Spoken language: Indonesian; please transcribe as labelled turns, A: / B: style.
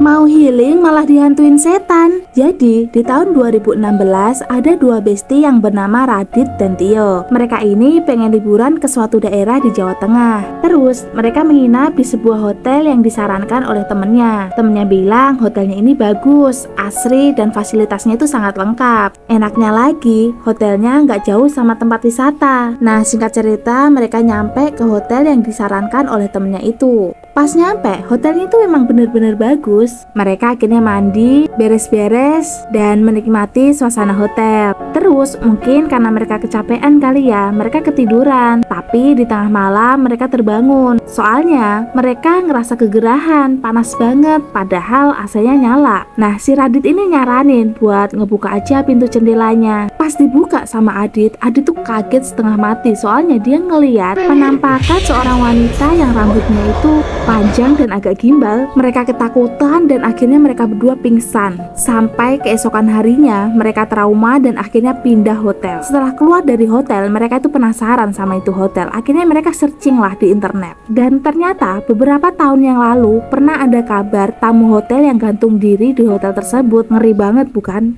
A: Mau healing malah dihantuin setan. Jadi, di tahun 2016 ada dua besti yang bernama Radit dan Tio. Mereka ini pengen liburan ke suatu daerah di Jawa Tengah. Terus, mereka menginap di sebuah hotel yang disarankan oleh temennya. Temennya bilang hotelnya ini bagus, asri, dan fasilitasnya itu sangat lengkap. Enaknya lagi, hotelnya nggak jauh sama tempat wisata. Nah, singkat cerita, mereka nyampe ke hotel yang disarankan oleh temennya itu. Pas nyampe, hotelnya itu memang benar-benar bagus. Mereka akhirnya mandi, beres-beres, dan menikmati suasana hotel. Terus, mungkin karena mereka kecapean kali ya, mereka ketiduran. Tapi di tengah malam mereka terbangun. Soalnya, mereka ngerasa kegerahan, panas banget, padahal AC-nya nyala. Nah, si Radit ini nyaranin buat ngebuka aja pintu jendelanya. Pas dibuka sama Adit, Adit tuh kaget setengah mati soalnya dia ngeliat penampakan seorang wanita yang rambutnya itu panjang dan agak gimbal. Mereka ketakutan dan akhirnya mereka berdua pingsan. Sampai keesokan harinya, mereka trauma dan akhirnya pindah hotel. Setelah keluar dari hotel, mereka itu penasaran sama itu hotel. Akhirnya mereka searching lah di internet. Dan ternyata beberapa tahun yang lalu pernah ada kabar tamu hotel yang gantung diri di hotel tersebut. Ngeri banget bukan?